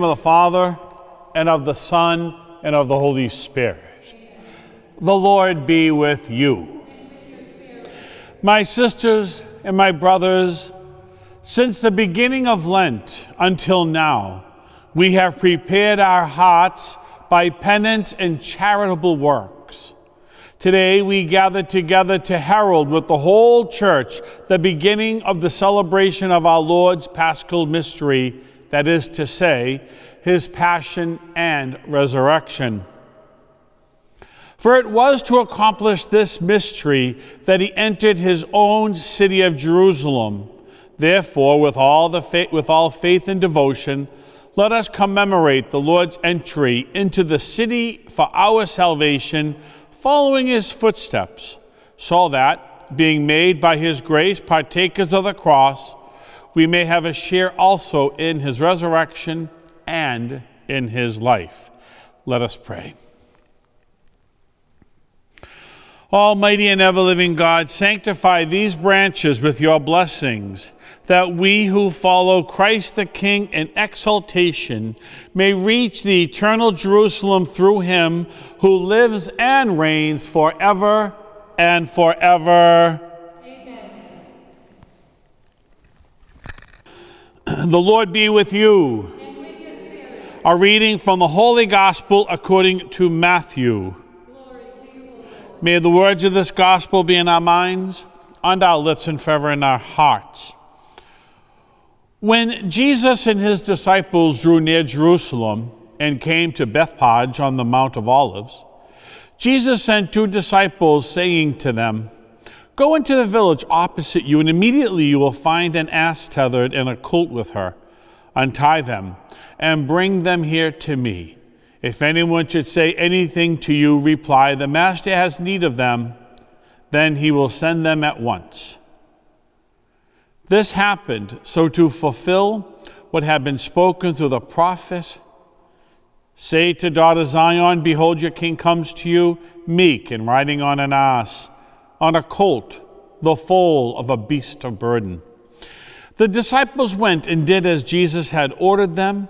Name of the Father, and of the Son, and of the Holy Spirit. The Lord be with you. My sisters and my brothers, since the beginning of Lent until now, we have prepared our hearts by penance and charitable works. Today we gather together to herald with the whole church the beginning of the celebration of our Lord's paschal mystery, that is to say, his passion and resurrection. For it was to accomplish this mystery that he entered his own city of Jerusalem. Therefore, with all, the fa- with all faith and devotion, let us commemorate the Lord's entry into the city for our salvation, following his footsteps, so that, being made by his grace partakers of the cross, we may have a share also in his resurrection and in his life. Let us pray. Almighty and ever living God, sanctify these branches with your blessings, that we who follow Christ the King in exaltation may reach the eternal Jerusalem through him who lives and reigns forever and forever. The Lord be with you. With A reading from the Holy Gospel according to Matthew. To you, May the words of this gospel be in our minds, on our lips, and forever in our hearts. When Jesus and his disciples drew near Jerusalem and came to Bethphage on the Mount of Olives, Jesus sent two disciples, saying to them, Go into the village opposite you, and immediately you will find an ass tethered and a colt with her. Untie them and bring them here to me. If anyone should say anything to you, reply, The Master has need of them, then he will send them at once. This happened so to fulfill what had been spoken through the prophet. Say to daughter Zion, Behold, your king comes to you, meek and riding on an ass, on a colt, the foal of a beast of burden. The disciples went and did as Jesus had ordered them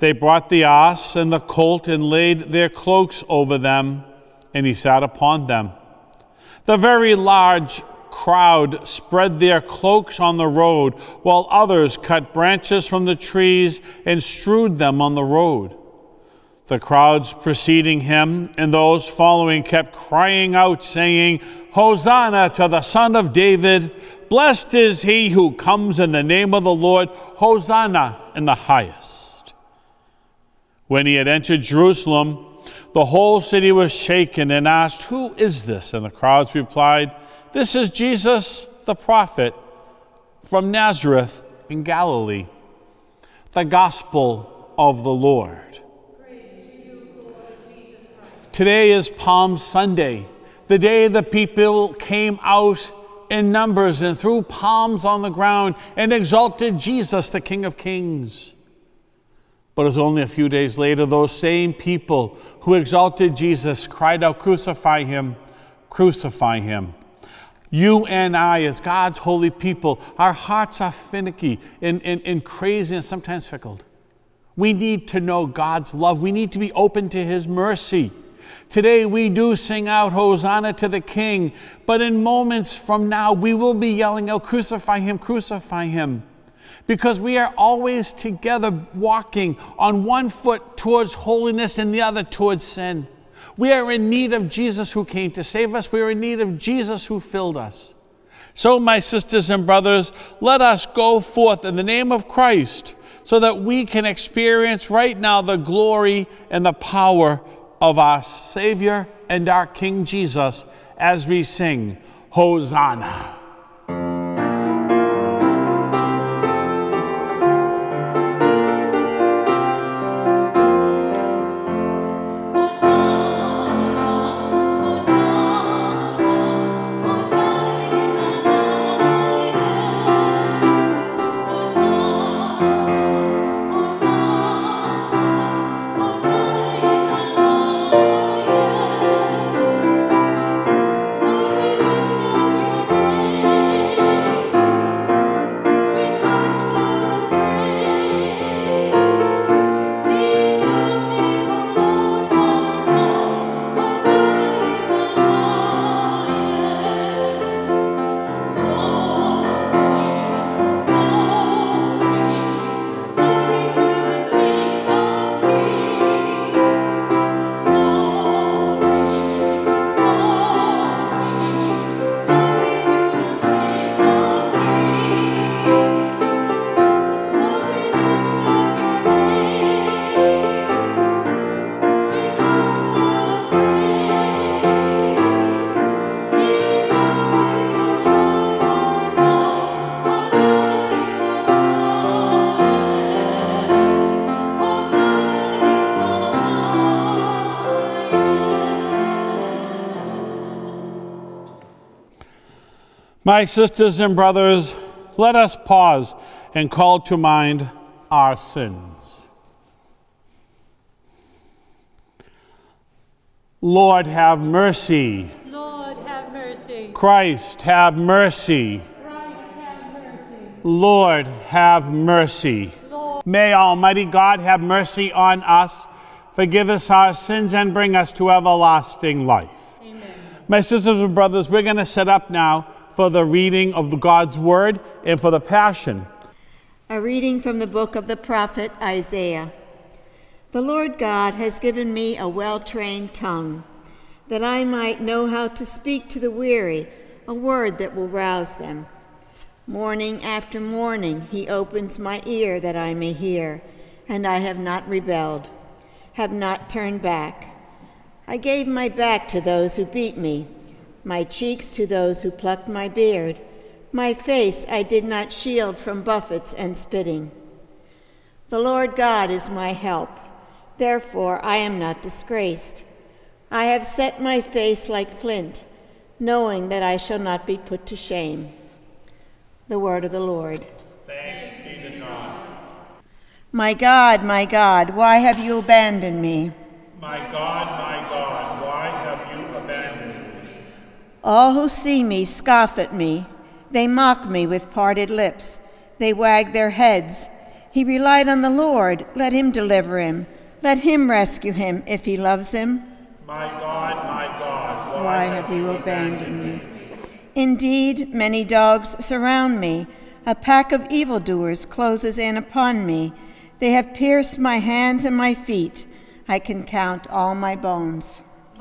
they brought the ass and the colt and laid their cloaks over them, and he sat upon them. The very large crowd spread their cloaks on the road, while others cut branches from the trees and strewed them on the road. The crowds preceding him and those following kept crying out, saying, Hosanna to the Son of David! Blessed is he who comes in the name of the Lord! Hosanna in the highest. When he had entered Jerusalem, the whole city was shaken and asked, Who is this? And the crowds replied, This is Jesus the prophet from Nazareth in Galilee. The gospel of the Lord. Today is Palm Sunday, the day the people came out in numbers and threw palms on the ground and exalted Jesus, the King of Kings. But it was only a few days later, those same people who exalted Jesus cried out, Crucify him, crucify him. You and I, as God's holy people, our hearts are finicky and, and, and crazy and sometimes fickle. We need to know God's love. We need to be open to His mercy. Today we do sing out Hosanna to the King, but in moments from now we will be yelling out, Crucify Him, crucify Him because we are always together walking on one foot towards holiness and the other towards sin. We are in need of Jesus who came to save us. We are in need of Jesus who filled us. So, my sisters and brothers, let us go forth in the name of Christ so that we can experience right now the glory and the power of our Savior and our King Jesus as we sing, Hosanna. My sisters and brothers, let us pause and call to mind our sins. Lord, have mercy. Lord, have mercy. Christ, have mercy. Christ, have mercy. Lord, have mercy. Lord, May Almighty God have mercy on us, forgive us our sins, and bring us to everlasting life. amen. My sisters and brothers, we're going to set up now for the reading of God's Word and for the Passion. A reading from the book of the prophet Isaiah. The Lord God has given me a well trained tongue, that I might know how to speak to the weary a word that will rouse them. Morning after morning, he opens my ear that I may hear, and I have not rebelled, have not turned back. I gave my back to those who beat me, my cheeks to those who plucked my beard. My face I did not shield from buffets and spitting. The Lord God is my help. Therefore I am not disgraced. I have set my face like flint, knowing that I shall not be put to shame. The word of the Lord. Thanks be to God. My God, my God, why have you abandoned me? My God, my God, why have you abandoned me? All who see me scoff at me. They mock me with parted lips. They wag their heads. He relied on the Lord. Let him deliver him. Let him rescue him if he loves him. My God, my God, Why have you abandoned me? Indeed, many dogs surround me. A pack of evildoers closes in upon me. They have pierced my hands and my feet. I can count all my bones.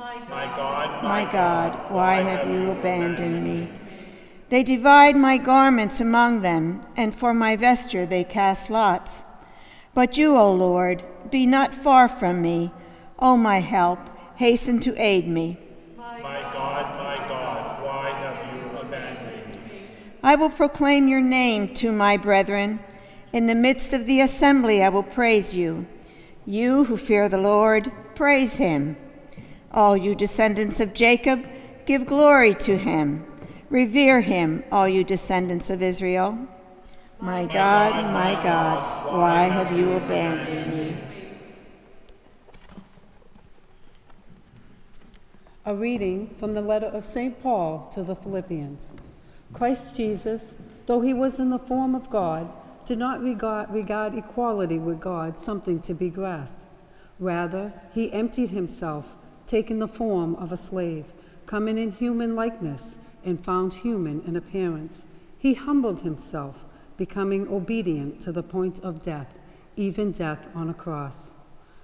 My My God, My God, why have you abandoned me? They divide my garments among them, and for my vesture they cast lots. But you, O Lord, be not far from me. O my help, hasten to aid me. my God, my God, why have you abandoned me? I will proclaim your name to my brethren. In the midst of the assembly, I will praise you. You who fear the Lord, praise him. All you descendants of Jacob, give glory to him. Revere him, all you descendants of Israel. My God, my God, why have you abandoned me? A reading from the letter of St. Paul to the Philippians. Christ Jesus, though he was in the form of God, did not regard, regard equality with God something to be grasped. Rather, he emptied himself, taking the form of a slave, coming in human likeness, and found human in appearance. He humbled himself, becoming obedient to the point of death, even death on a cross.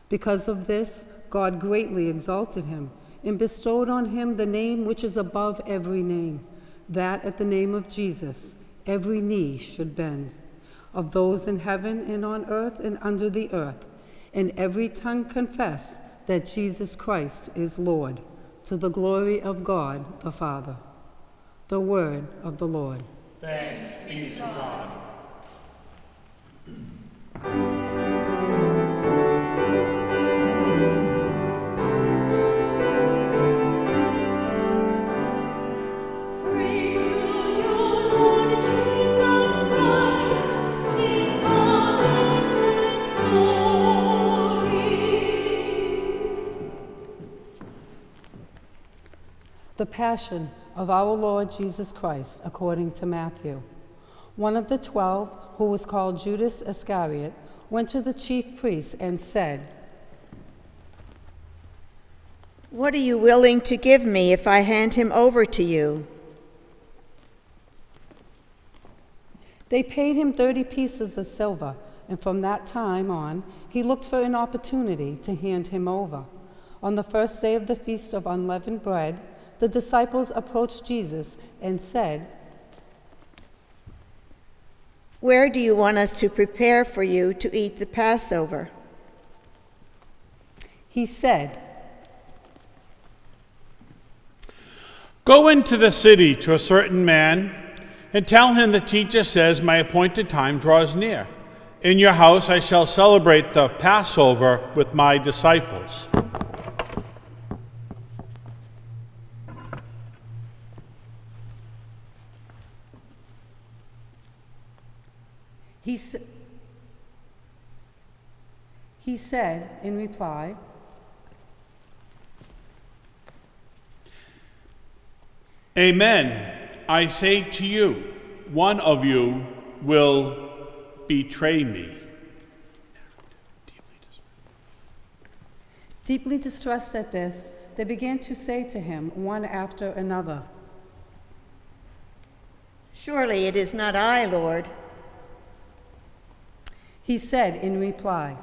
Because of this, God greatly exalted him and bestowed on him the name which is above every name, that at the name of Jesus every knee should bend, of those in heaven and on earth and under the earth, and every tongue confess that Jesus Christ is Lord, to the glory of God the Father. The word of the Lord. Thanks be to God. The Passion of our Lord Jesus Christ according to Matthew. One of the twelve, who was called Judas Iscariot, went to the chief priests and said, What are you willing to give me if I hand him over to you? They paid him 30 pieces of silver, and from that time on, he looked for an opportunity to hand him over. On the first day of the feast of unleavened bread, the disciples approached Jesus and said, Where do you want us to prepare for you to eat the Passover? He said, Go into the city to a certain man and tell him the teacher says, My appointed time draws near. In your house I shall celebrate the Passover with my disciples. He, sa- he said in reply, Amen. I say to you, one of you will betray me. Deeply distressed at this, they began to say to him, one after another, Surely it is not I, Lord. He said in reply,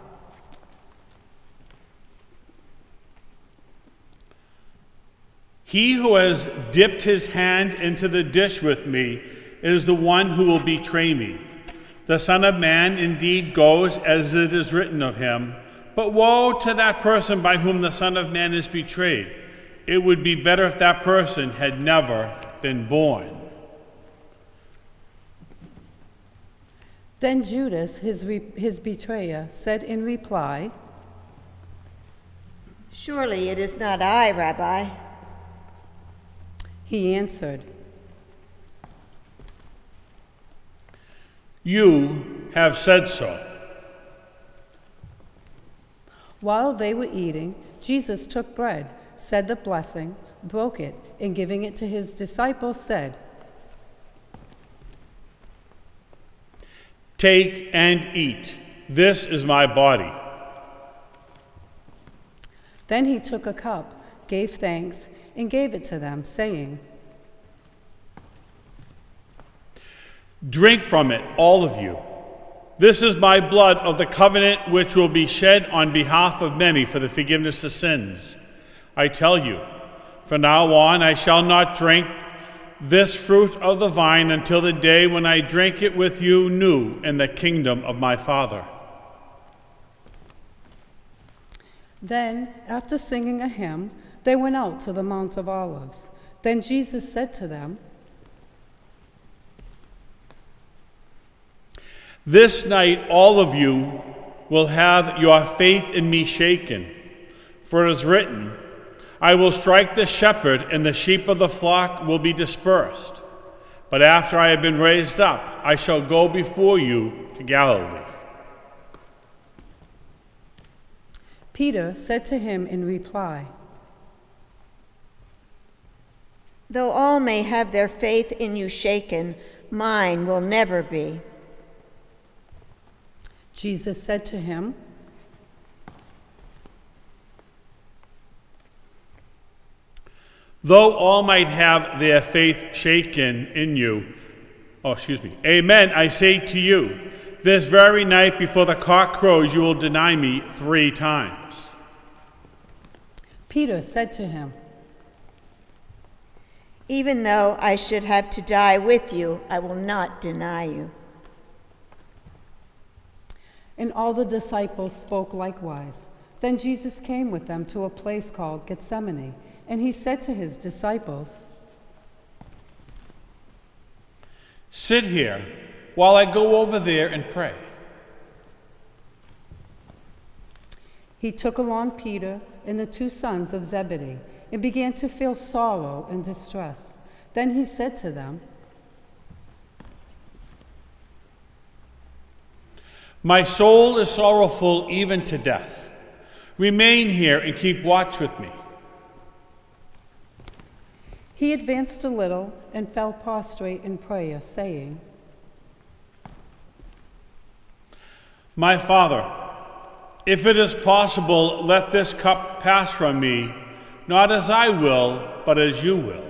He who has dipped his hand into the dish with me is the one who will betray me. The Son of Man indeed goes as it is written of him, but woe to that person by whom the Son of Man is betrayed. It would be better if that person had never been born. Then Judas, his, re- his betrayer, said in reply, Surely it is not I, Rabbi. He answered, You have said so. While they were eating, Jesus took bread, said the blessing, broke it, and giving it to his disciples, said, Take and eat. This is my body. Then he took a cup, gave thanks, and gave it to them, saying, Drink from it, all of you. This is my blood of the covenant which will be shed on behalf of many for the forgiveness of sins. I tell you, from now on I shall not drink this fruit of the vine until the day when I drink it with you new in the kingdom of my Father. Then, after singing a hymn, they went out to the Mount of Olives. Then Jesus said to them, This night all of you will have your faith in me shaken. For it is written, I will strike the shepherd, and the sheep of the flock will be dispersed. But after I have been raised up, I shall go before you to Galilee. Peter said to him in reply, Though all may have their faith in you shaken, mine will never be. Jesus said to him, Though all might have their faith shaken in you, oh, excuse me, amen, I say to you, this very night before the cock crows, you will deny me three times. Peter said to him, Even though I should have to die with you, I will not deny you. And all the disciples spoke likewise. Then Jesus came with them to a place called Gethsemane, and he said to his disciples, Sit here while I go over there and pray. He took along Peter and the two sons of Zebedee and began to feel sorrow and distress. Then he said to them, My soul is sorrowful even to death. Remain here and keep watch with me. He advanced a little and fell prostrate in prayer, saying, My Father, if it is possible, let this cup pass from me, not as I will, but as you will.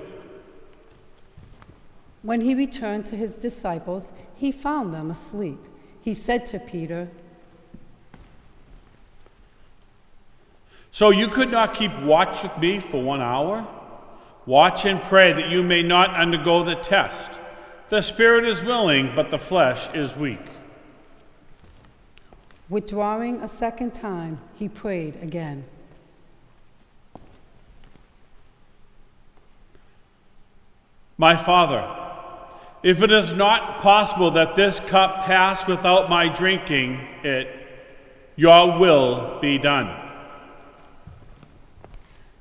When he returned to his disciples, he found them asleep. He said to Peter, So you could not keep watch with me for one hour? Watch and pray that you may not undergo the test. The spirit is willing, but the flesh is weak. Withdrawing a second time, he prayed again. My Father, if it is not possible that this cup pass without my drinking it, your will be done.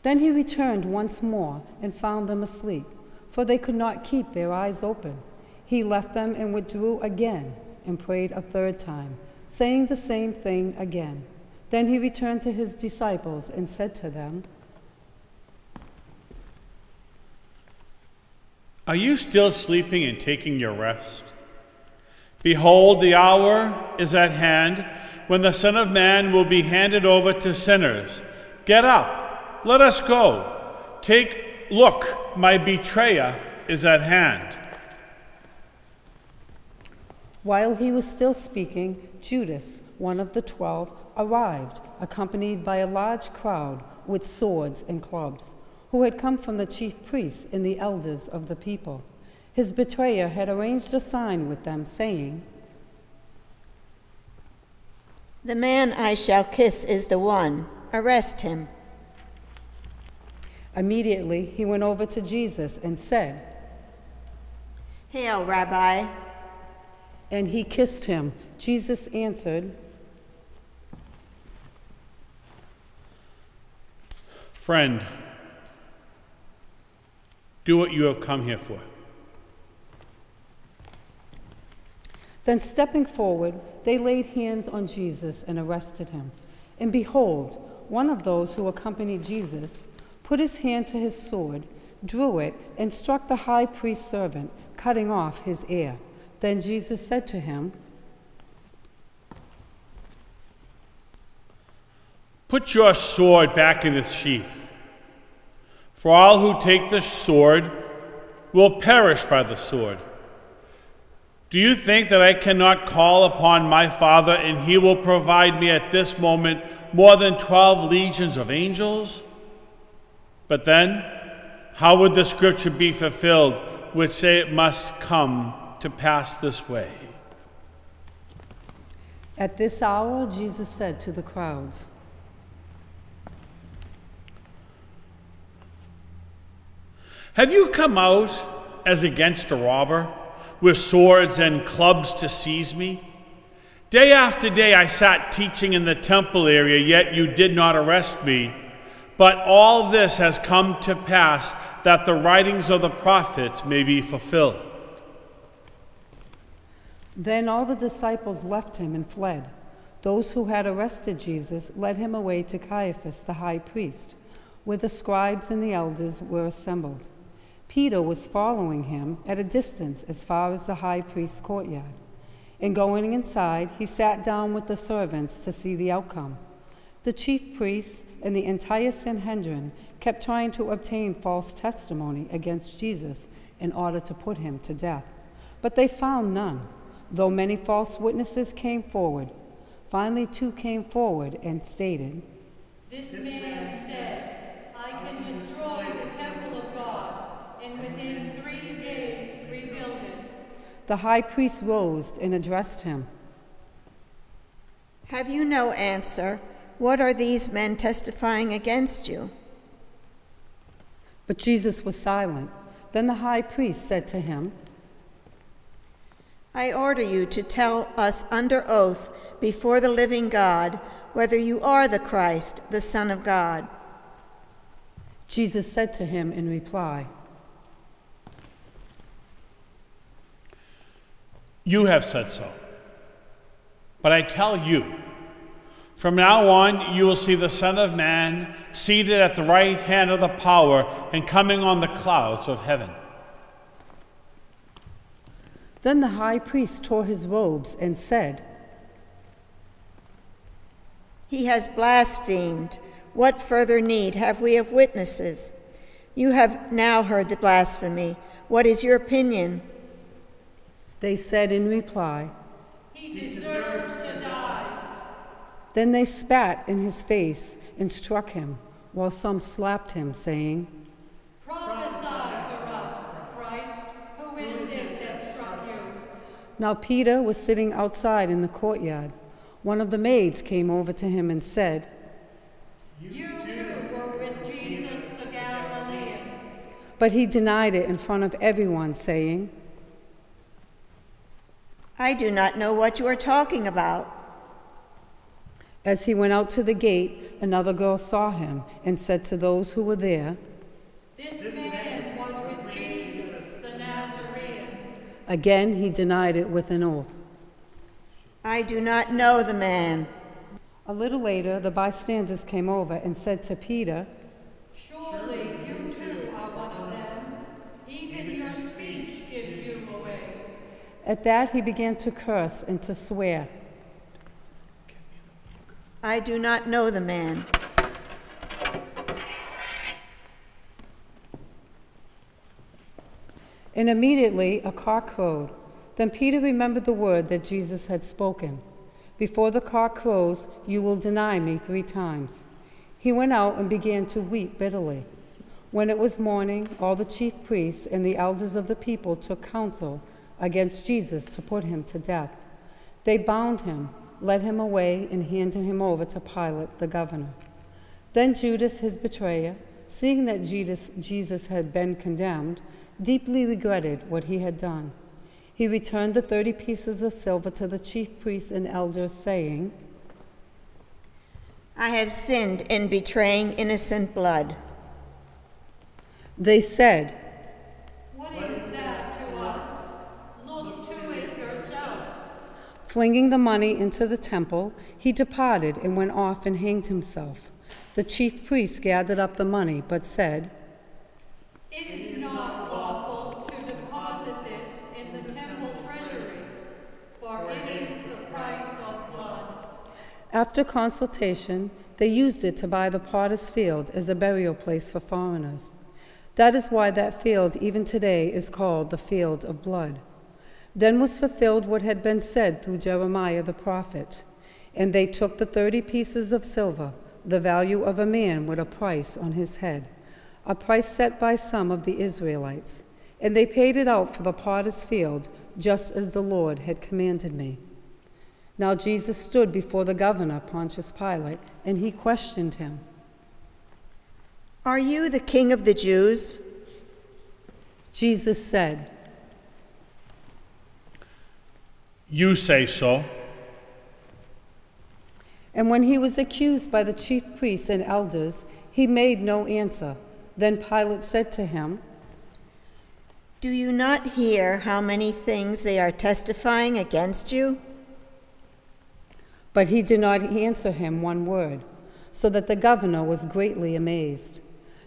Then he returned once more and found them asleep, for they could not keep their eyes open. He left them and withdrew again and prayed a third time, saying the same thing again. Then he returned to his disciples and said to them, Are you still sleeping and taking your rest? Behold, the hour is at hand when the Son of Man will be handed over to sinners. Get up, let us go. Take, look, my betrayer is at hand. While he was still speaking, Judas, one of the twelve, arrived, accompanied by a large crowd with swords and clubs, who had come from the chief priests and the elders of the people. His betrayer had arranged a sign with them, saying, The man I shall kiss is the one. Arrest him. Immediately he went over to Jesus and said, Hail, Rabbi. and he kissed him. Jesus answered, Friend, do what you have come here for. Then stepping forward, they laid hands on Jesus and arrested him. And behold, one of those who accompanied Jesus put his hand to his sword, drew it, and struck the high priest's servant, cutting off his ear. Then Jesus said to him, Put your sword back in its sheath. For all who take the sword will perish by the sword. Do you think that I cannot call upon my Father and he will provide me at this moment more than 12 legions of angels? But then, how would the scripture be fulfilled which say it must come to pass this way? At this hour, Jesus said to the crowds, Have you come out as against a robber with swords and clubs to seize me? Day after day I sat teaching in the temple area, yet you did not arrest me. But all this has come to pass that the writings of the prophets may be fulfilled. Then all the disciples left him and fled. Those who had arrested Jesus led him away to Caiaphas the high priest, where the scribes and the elders were assembled. Peter was following him at a distance as far as the high priest's courtyard. And going inside, he sat down with the servants to see the outcome. The chief priests and the entire Sanhedrin kept trying to obtain false testimony against Jesus in order to put him to death. But they found none, though many false witnesses came forward. Finally, two came forward and stated, This man said, I can destroy the temple of God and within three days rebuild it. The high priest rose and addressed him. Have you no answer? What are these men testifying against you? But Jesus was silent. Then the high priest said to him, I order you to tell us under oath before the living God whether you are the Christ, the Son of God. Jesus said to him in reply, You have said so. But I tell you, from now on you will see the Son of Man seated at the right hand of the power and coming on the clouds of heaven. Then the high priest tore his robes and said, He has blasphemed. What further need have we of witnesses? You have now heard the blasphemy. What is your opinion? They said in reply, He deserves to die. Then they spat in his face and struck him, while some slapped him, saying, Prophesy for us, Christ. Who is it that struck you? Now Peter was sitting outside in the courtyard. One of the maids came over to him and said, You too were with Jesus the Galilean. But he denied it in front of everyone, saying, I do not know what you are talking about. As he went out to the gate, another girl saw him and said to those who were there, This man was with Jesus the Nazarene. Again he denied it with an oath. I do not know the man. A little later, the bystanders came over and said to Peter, Surely you too are one of them. Even your speech gives you away. At that, he began to curse and to swear. I do not know the man. And immediately a cock crowed. Then Peter remembered the word that Jesus had spoken Before the cock crows, you will deny me three times. He went out and began to weep bitterly. When it was morning, all the chief priests and the elders of the people took counsel against Jesus to put him to death. They bound him, led him away, and handed him over to Pilate, the governor. Then Judas, his betrayer, seeing that Jesus, Jesus had been condemned, deeply regretted what he had done. He returned the thirty pieces of silver to the chief priests and elders, saying, I have sinned in betraying innocent blood. They said, Flinging the money into the temple, he departed and went off and hanged himself. The chief priests gathered up the money, but said, It is not lawful to deposit this in the temple treasury, for it is the price of blood. After consultation, they used it to buy the potter's field as a burial place for foreigners. That is why that field, even today, is called the field of blood. Then was fulfilled what had been said through Jeremiah the prophet. And they took the thirty pieces of silver, the value of a man with a price on his head, a price set by some of the Israelites. And they paid it out for the potter's field, just as the Lord had commanded me. Now Jesus stood before the governor, Pontius Pilate, and he questioned him. Are you the king of the Jews? Jesus said, You say so. And when he was accused by the chief priests and elders, he made no answer. Then Pilate said to him, Do you not hear how many things they are testifying against you? But he did not answer him one word, so that the governor was greatly amazed.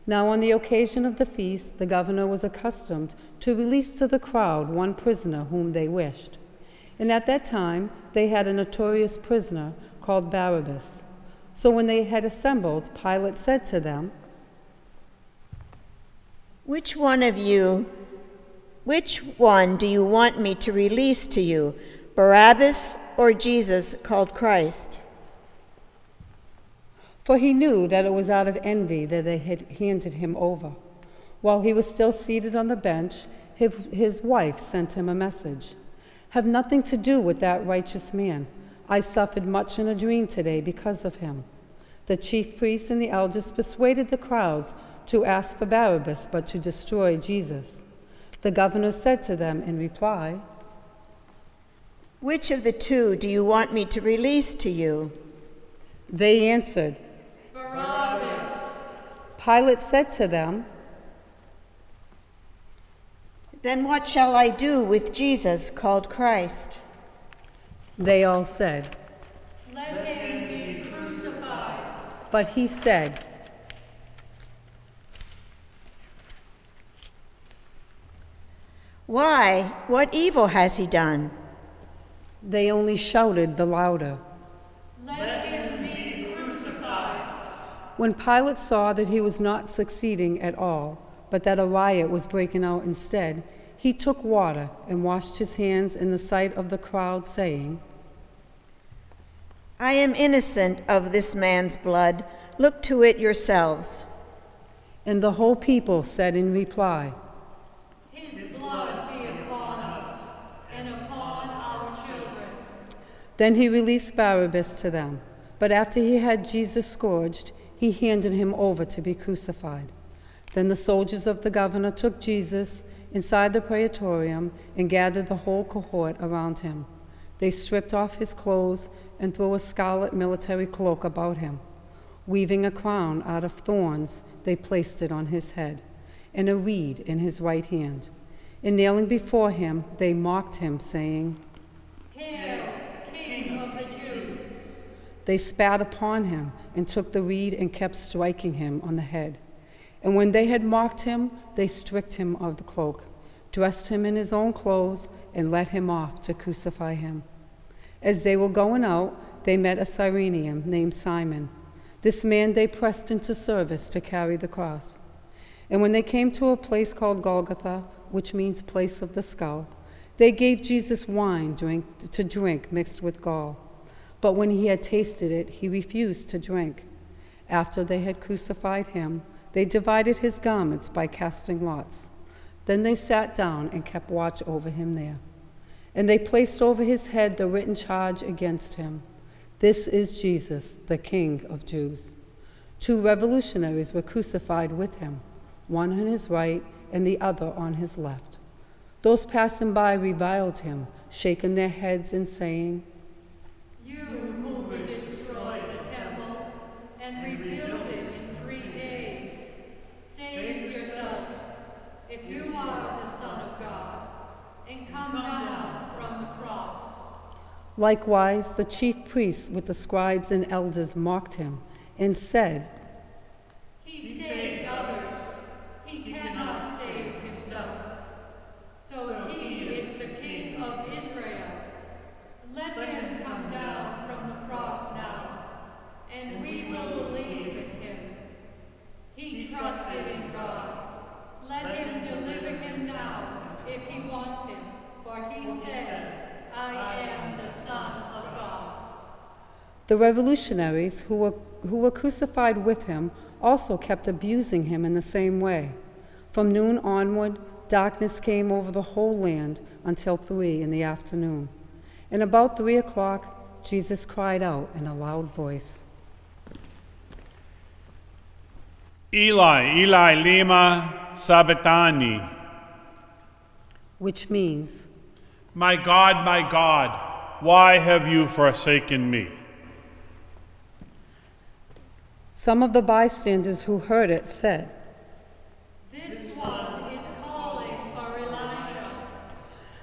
Now, on the occasion of the feast, the governor was accustomed to release to the crowd one prisoner whom they wished. And at that time, they had a notorious prisoner called Barabbas. So when they had assembled, Pilate said to them, Which one of you, which one do you want me to release to you, Barabbas or Jesus called Christ? For he knew that it was out of envy that they had handed him over. While he was still seated on the bench, his, his wife sent him a message Have nothing to do with that righteous man. I suffered much in a dream today because of him. The chief priests and the elders persuaded the crowds to ask for Barabbas, but to destroy Jesus. The governor said to them in reply, Which of the two do you want me to release to you? They answered, Barabbas. Pilate said to them, Then what shall I do with Jesus called Christ? They all said, Let him be crucified. But he said, Why? What evil has he done? They only shouted the louder. Let him be crucified. When Pilate saw that he was not succeeding at all, but that a riot was breaking out instead, he took water and washed his hands in the sight of the crowd, saying, I am innocent of this man's blood. Look to it yourselves. And the whole people said in reply, His blood be upon us and upon our children. Then he released Barabbas to them. But after he had Jesus scourged, he handed him over to be crucified. Then the soldiers of the governor took Jesus inside the praetorium and gathered the whole cohort around him. They stripped off his clothes and threw a scarlet military cloak about him. Weaving a crown out of thorns, they placed it on his head, and a reed in his right hand. And kneeling before him, they mocked him, saying, Hail, King of the Jews. They spat upon him and took the reed and kept striking him on the head. And when they had mocked him, they stripped him of the cloak, dressed him in his own clothes, and led him off to crucify him. As they were going out, they met a Cyrenian named Simon. This man they pressed into service to carry the cross. And when they came to a place called Golgotha, which means place of the skull, they gave Jesus wine drink, to drink mixed with gall. But when he had tasted it, he refused to drink. After they had crucified him, they divided his garments by casting lots. Then they sat down and kept watch over him there. And they placed over his head the written charge against him This is Jesus, the King of Jews. Two revolutionaries were crucified with him, one on his right and the other on his left. Those passing by reviled him, shaking their heads and saying, You who would destroy the temple and rebuild it in three days, save yourself if you are the Son of God, and come down from the cross. Likewise, the chief priests with the scribes and elders mocked him and said, He saved others, he cannot save himself. So he is the King of Israel. Let him come down from the cross now, and we will believe in him. He trusted in God. Let him deliver him now if he wants him, for he said, I am the Son of God. The revolutionaries who were, who were crucified with him also kept abusing him in the same way. From noon onward, darkness came over the whole land until three in the afternoon. And about three o'clock, Jesus cried out in a loud voice, Eli, Eli, lema sabachthani. which means, My God, my God, why have you forsaken me? Some of the bystanders who heard it said, This one is calling for Elijah.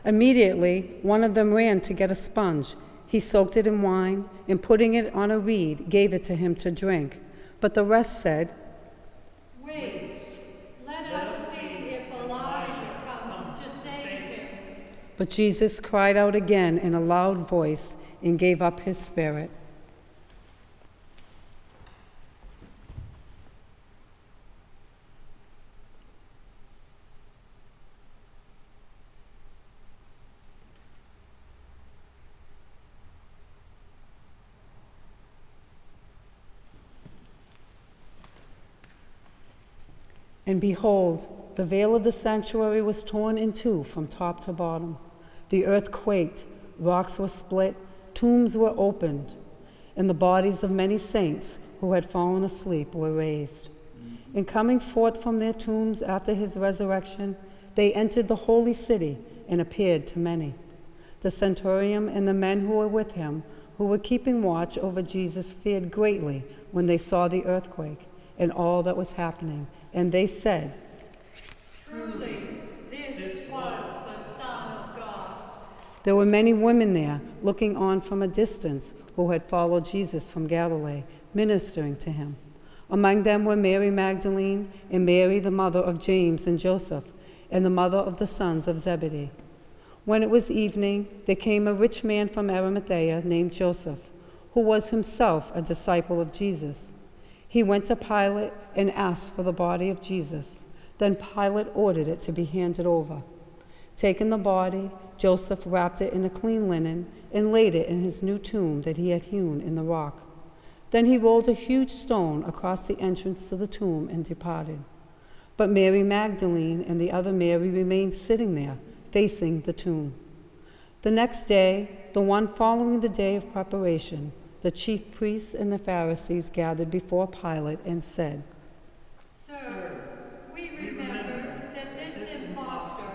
Immediately, one of them ran to get a sponge. He soaked it in wine and, putting it on a reed, gave it to him to drink. But the rest said, Wait, let us see if Elijah comes to save him. But Jesus cried out again in a loud voice and gave up his spirit. And behold, the veil of the sanctuary was torn in two from top to bottom. The earth quaked, rocks were split, tombs were opened, and the bodies of many saints who had fallen asleep were raised. And coming forth from their tombs after his resurrection, they entered the holy city and appeared to many. The centurion and the men who were with him, who were keeping watch over Jesus, feared greatly when they saw the earthquake and all that was happening. And they said, Truly, this was the Son of God. There were many women there looking on from a distance who had followed Jesus from Galilee, ministering to him. Among them were Mary Magdalene and Mary, the mother of James and Joseph, and the mother of the sons of Zebedee. When it was evening, there came a rich man from Arimathea named Joseph, who was himself a disciple of Jesus. He went to Pilate and asked for the body of Jesus. Then Pilate ordered it to be handed over. Taking the body, Joseph wrapped it in a clean linen and laid it in his new tomb that he had hewn in the rock. Then he rolled a huge stone across the entrance to the tomb and departed. But Mary Magdalene and the other Mary remained sitting there, facing the tomb. The next day, the one following the day of preparation, the chief priests and the Pharisees gathered before Pilate and said, Sir, we remember that this impostor,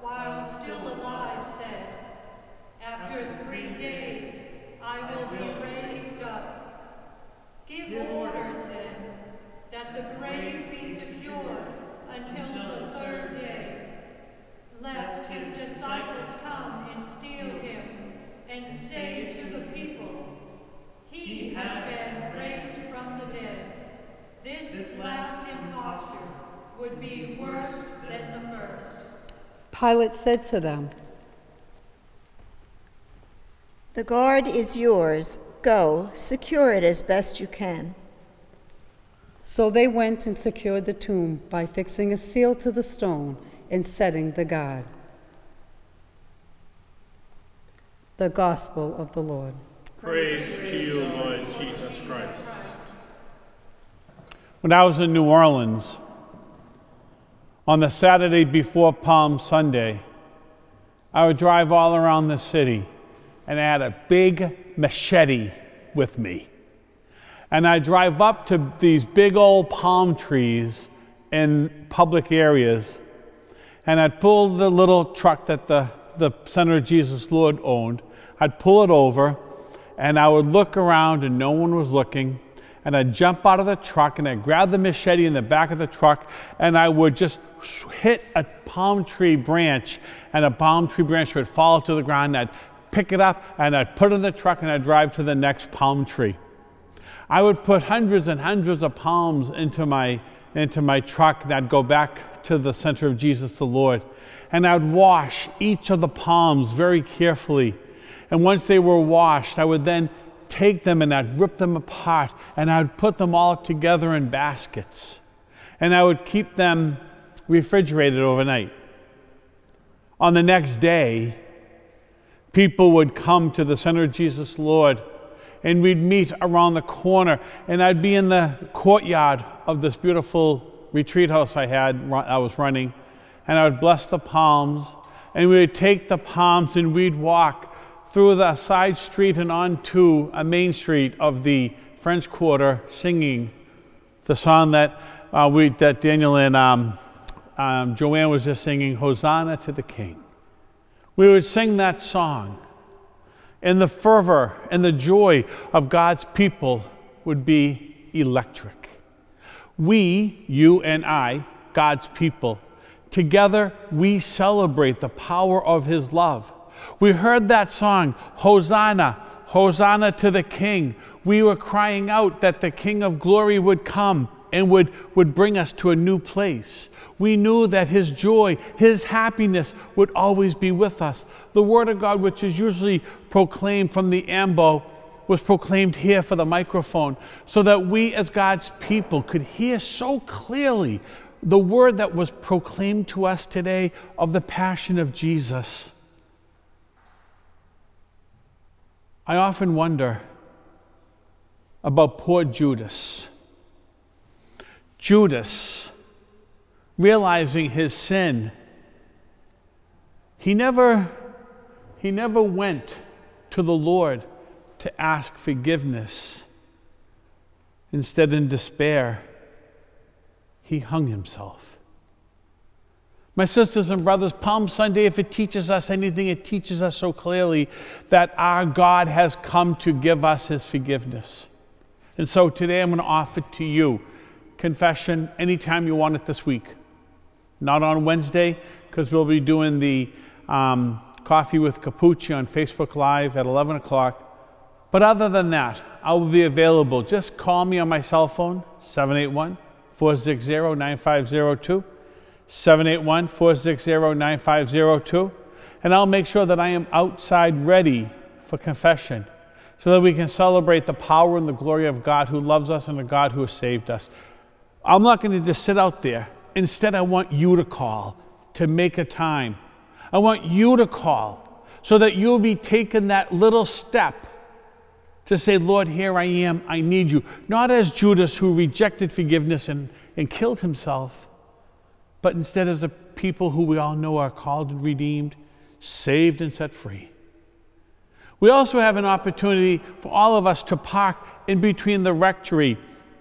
while still alive, said, After three days I will be raised up. Give orders then that the grave be secured until the third day, lest his disciples come and steal him and say to the people, He He has been raised from the dead. This last imposture would be worse than the first. Pilate said to them, The guard is yours. Go, secure it as best you can. So they went and secured the tomb by fixing a seal to the stone and setting the guard. The Gospel of the Lord. Praise to you, Lord Jesus Christ. When I was in New Orleans, on the Saturday before Palm Sunday, I would drive all around the city, and I had a big machete with me. And I'd drive up to these big old palm trees in public areas, and I'd pull the little truck that the, the Center of Jesus Lord owned, I'd pull it over, and I would look around, and no one was looking and I'd jump out of the truck and I'd grab the machete in the back of the truck and I would just hit a palm tree branch and a palm tree branch would fall to the ground and I'd pick it up and I'd put it in the truck and I'd drive to the next palm tree. I would put hundreds and hundreds of palms into my, into my truck and I'd go back to the center of Jesus the Lord and I'd wash each of the palms very carefully. And once they were washed, I would then take them and I'd rip them apart and I'd put them all together in baskets. And I would keep them refrigerated overnight. On the next day, people would come to the Center of Jesus Lord and we'd meet around the corner and I'd be in the courtyard of this beautiful retreat house I had I was running and I would bless the palms and we would take the palms and we'd walk through the side street and onto a main street of the French Quarter, singing the song that uh, we that Daniel and um, um, Joanne was just singing, "Hosanna to the King." We would sing that song, and the fervor and the joy of God's people would be electric. We, you and I, God's people, together we celebrate the power of His love. We heard that song, Hosanna, Hosanna to the King. We were crying out that the King of glory would come and would, would bring us to a new place. We knew that His joy, His happiness would always be with us. The Word of God, which is usually proclaimed from the ambo, was proclaimed here for the microphone so that we as God's people could hear so clearly the word that was proclaimed to us today of the passion of Jesus. I often wonder about poor Judas. Judas, realizing his sin, he never, he never went to the Lord to ask forgiveness. Instead, in despair, he hung himself. My sisters and brothers, Palm Sunday, if it teaches us anything, it teaches us so clearly that our God has come to give us his forgiveness. And so today I'm going to offer to you confession anytime you want it this week. Not on Wednesday, because we'll be doing the um, Coffee with Capuci on Facebook Live at 11 o'clock. But other than that, I will be available. Just call me on my cell phone, 781 460 9502. 781 460 9502. And I'll make sure that I am outside ready for confession so that we can celebrate the power and the glory of God who loves us and the God who has saved us. I'm not going to just sit out there. Instead, I want you to call to make a time. I want you to call so that you'll be taking that little step to say, Lord, here I am, I need you. Not as Judas who rejected forgiveness and, and killed himself, but instead as a people who we all know are called and redeemed, saved and set free. We also have an opportunity for all of us to park in between the rectory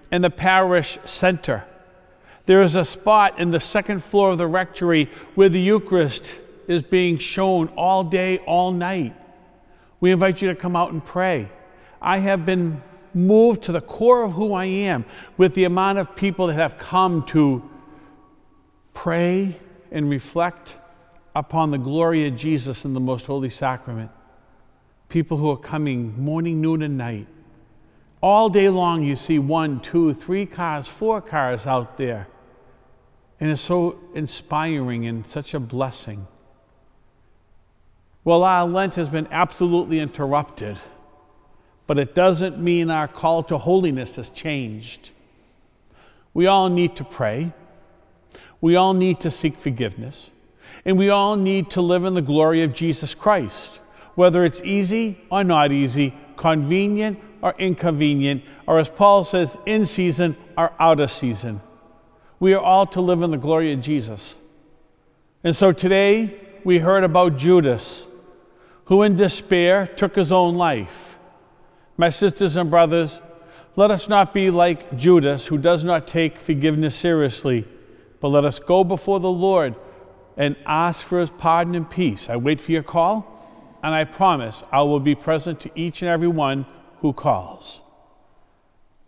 and the parish center. There is a spot in the second floor of the rectory where the Eucharist is being shown all day, all night. We invite you to come out and pray. I have been moved to the core of who I am with the amount of people that have come to pray and reflect upon the glory of Jesus in the most holy sacrament. People who are coming morning, noon, and night All day long, you see one, two, three cars, four cars out there. And it's so inspiring and such a blessing. Well, our Lent has been absolutely interrupted, but it doesn't mean our call to holiness has changed. We all need to pray. We all need to seek forgiveness. And we all need to live in the glory of Jesus Christ, whether it's easy or not easy, convenient or inconvenient, or as Paul says, in season or out of season. We are all to live in the glory of Jesus. And so today we heard about Judas, who in despair took his own life. My sisters and brothers, let us not be like Judas, who does not take forgiveness seriously, but let us go before the Lord and ask for his pardon and peace. I wait for your call, and I promise I will be present to each and every one who calls.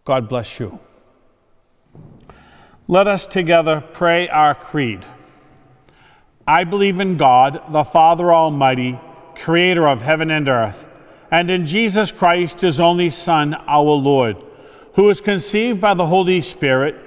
God bless you. Let us together pray our creed. I believe in God, the Father Almighty, creator of heaven and earth, and in Jesus Christ, his only Son, our Lord, who was conceived by the Holy Spirit,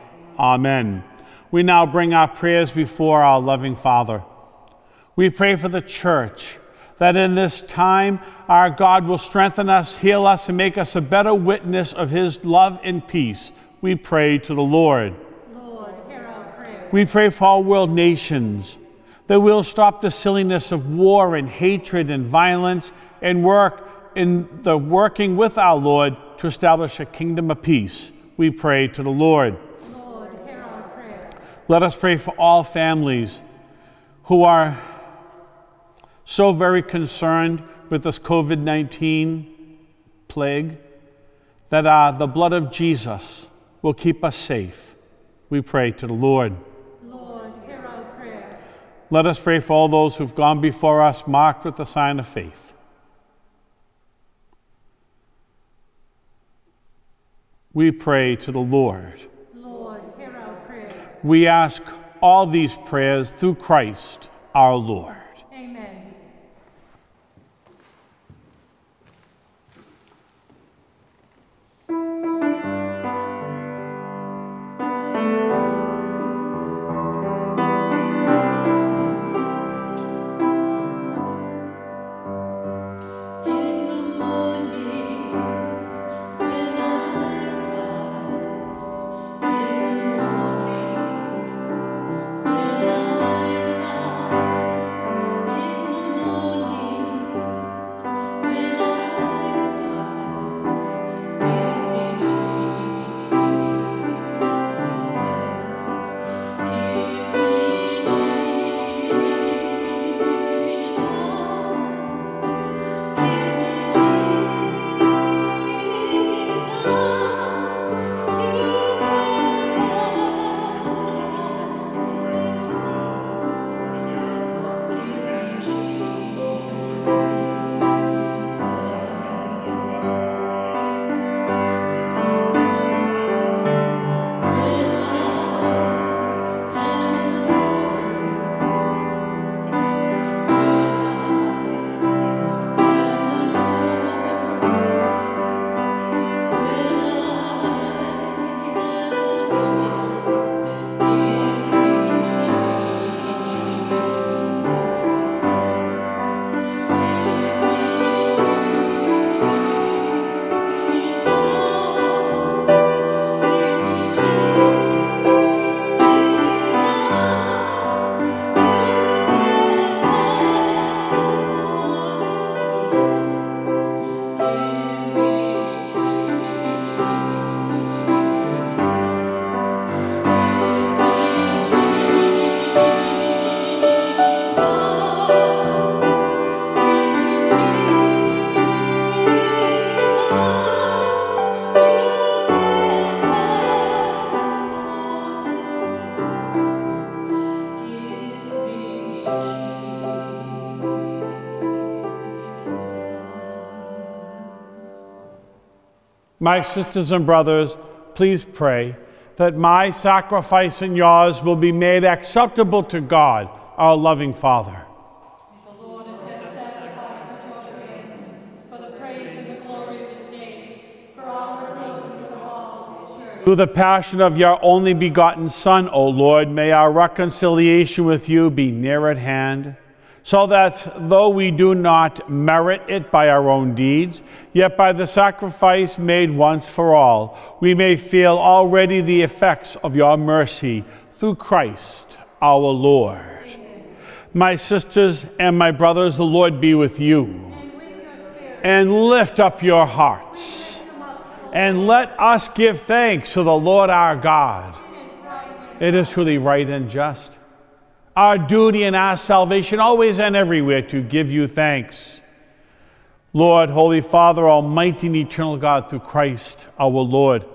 Amen. We now bring our prayers before our loving Father. We pray for the church that in this time our God will strengthen us, heal us, and make us a better witness of his love and peace. We pray to the Lord. Lord, hear our prayer. We pray for all world nations that we'll stop the silliness of war and hatred and violence and work in the working with our Lord to establish a kingdom of peace. We pray to the Lord. Lord, hear our prayer. Let us pray for all families who are so very concerned with this COVID 19 plague that uh, the blood of Jesus will keep us safe. We pray to the Lord. Lord, hear our prayer. Let us pray for all those who've gone before us, marked with the sign of faith. We pray to the Lord. Lord, hear our prayer. We ask all these prayers through Christ our Lord. My sisters and brothers, please pray that my sacrifice and yours will be made acceptable to God, our loving Father. Through the passion of your only begotten Son, O Lord, may our reconciliation with you be near at hand, so that though we do not merit it by our own deeds, yet by the sacrifice made once for all, we may feel already the effects of your mercy through Christ our Lord. My sisters and my brothers, the Lord be with you. And with And lift up your hearts. up And let us give thanks to the Lord our God. Lord is right and It is truly right and just. Our duty and our salvation, always and everywhere, to give you thanks. Lord, Holy Father, Almighty and eternal God, through Christ our Lord.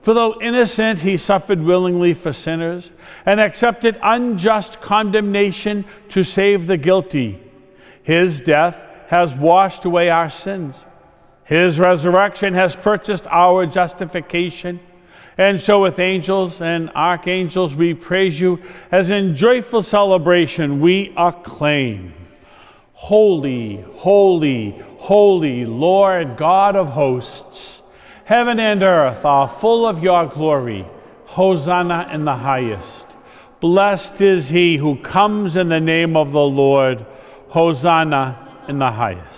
For though innocent, he suffered willingly for sinners and accepted unjust condemnation to save the guilty. His death has washed away our sins. His resurrection has purchased our justification. And so, with angels and archangels, we praise you as in joyful celebration we acclaim Holy, holy, holy Lord God of hosts. Heaven and earth are full of your glory. Hosanna in the highest. Blessed is he who comes in the name of the Lord. Hosanna in the highest.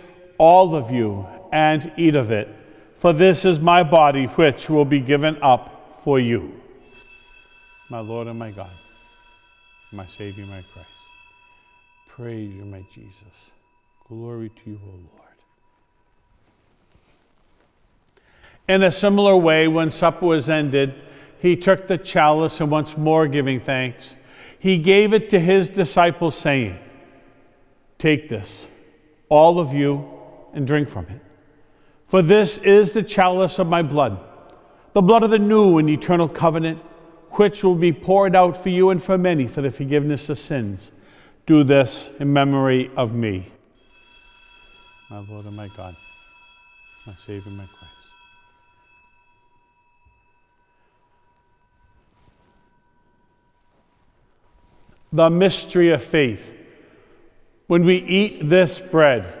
all of you, and eat of it, for this is my body, which will be given up for you. My Lord and my God, my Savior, my Christ. Praise you, my Jesus. Glory to you, O Lord. In a similar way, when supper was ended, he took the chalice and once more giving thanks, he gave it to his disciples, saying, Take this, all of you, and drink from it. For this is the chalice of my blood, the blood of the new and eternal covenant, which will be poured out for you and for many for the forgiveness of sins. Do this in memory of me. My Lord and my God, my Savior, my Christ. The mystery of faith. When we eat this bread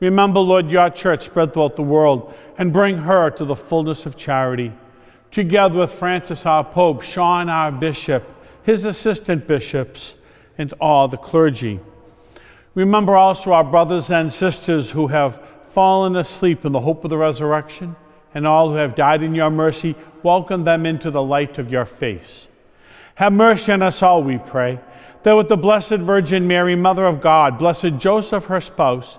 Remember, Lord, your church spread throughout the world and bring her to the fullness of charity. Together with Francis, our Pope, Sean, our Bishop, his assistant bishops, and all the clergy. Remember also our brothers and sisters who have fallen asleep in the hope of the resurrection, and all who have died in your mercy. Welcome them into the light of your face. Have mercy on us all, we pray, that with the Blessed Virgin Mary, Mother of God, blessed Joseph, her spouse,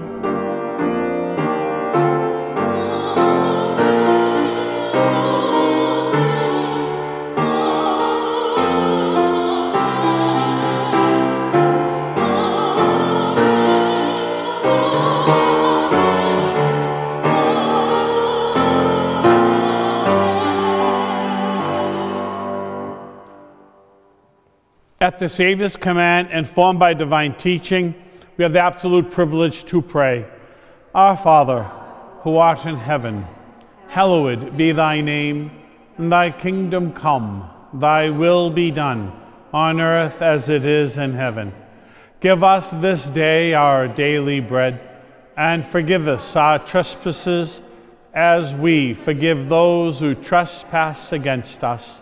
The Savior's command and formed by divine teaching, we have the absolute privilege to pray. Our Father, who art in heaven, hallowed be thy name. And thy kingdom come, thy will be done, on earth as it is in heaven. Give us this day our daily bread, and forgive us our trespasses as we forgive those who trespass against us.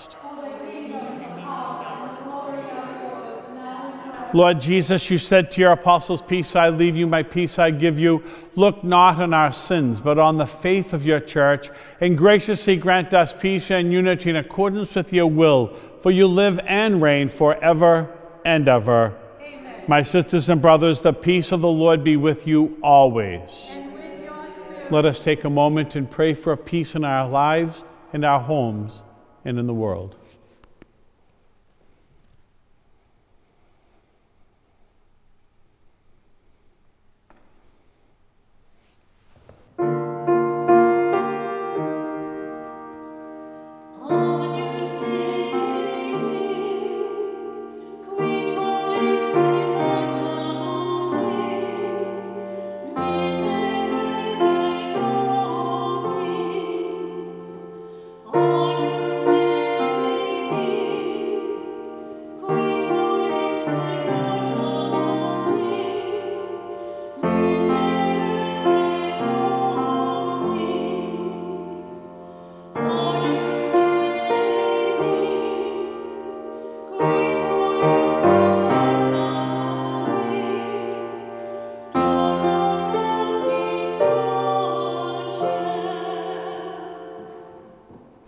Lord Jesus, you said to your apostles, Peace I leave you, my peace I give you. Look not on our sins, but on the faith of your church, and graciously grant us peace and unity in accordance with your will, for you live and reign forever and ever. Amen. My sisters and brothers, the peace of the Lord be with you always. With Let us take a moment and pray for peace in our lives, in our homes, and in the world.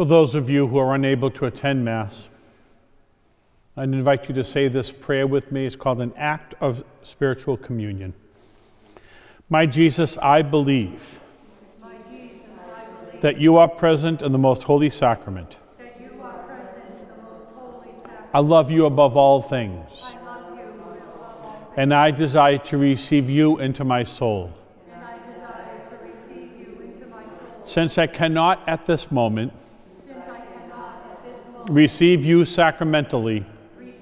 For those of you who are unable to attend Mass, I'd invite you to say this prayer with me. It's called an act of spiritual communion. My Jesus, I believe Jesus, I believe that you are present in the most holy sacrament. I love you above all things, I above all, and I desire to receive you into my soul. and I desire to receive you into my soul. Since I cannot at this moment Since I cannot at this moment receive you sacramentally, you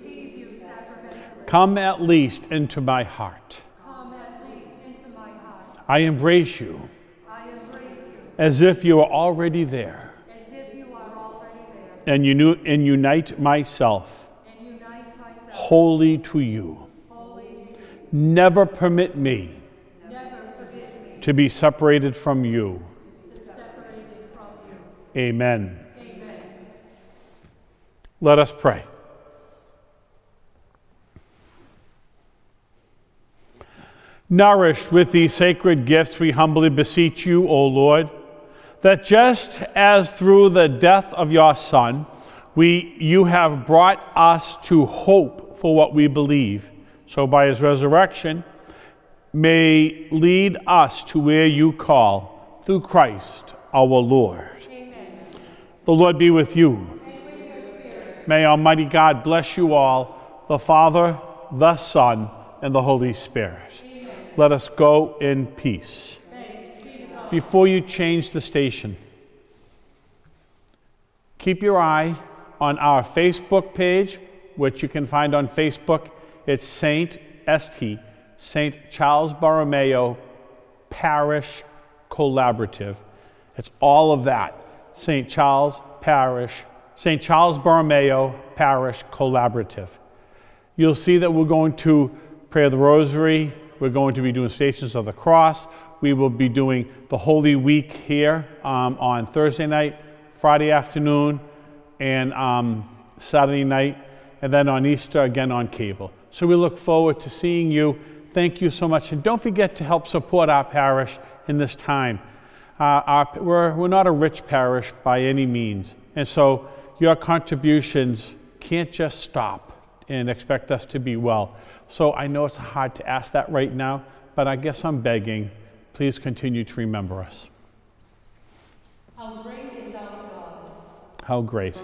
come at least into my heart. come at least into my heart. I embrace you I embrace you as if you are already there, as if you are already there, and, uni- and unite myself and unite myself wholly to you. wholly to you. Never permit me Never forbid me to be separated from you. separated from you. Amen. Let us pray. Nourished with these sacred gifts, we humbly beseech you, O Lord, that just as through the death of your Son, we, you have brought us to hope for what we believe, so by his resurrection, may lead us to where you call, through Christ our Lord. Amen. The Lord be with you. May Almighty God bless you all, the Father, the Son, and the Holy Spirit. Let us go in peace. Before you change the station, keep your eye on our Facebook page, which you can find on Facebook, It's Saint St. St. Charles Borromeo Parish Collaborative. It's all of that. St. Charles Parish, St. Charles Borromeo Parish Collaborative. You'll see that we're going to pray the Rosary. We're going to be doing Stations of the Cross. We will be doing the Holy Week here um, on Thursday night, Friday afternoon, and um, Saturday night, and then on Easter again on cable. So we look forward to seeing you. Thank you so much. And don't forget to help support our parish in this time. Uh, our, we're, we're not a rich parish by any means. And so your contributions can't just stop and expect us to be well. So I know it's hard to ask that right now, but I guess I'm begging. Please continue to remember us. How great is our God? How great.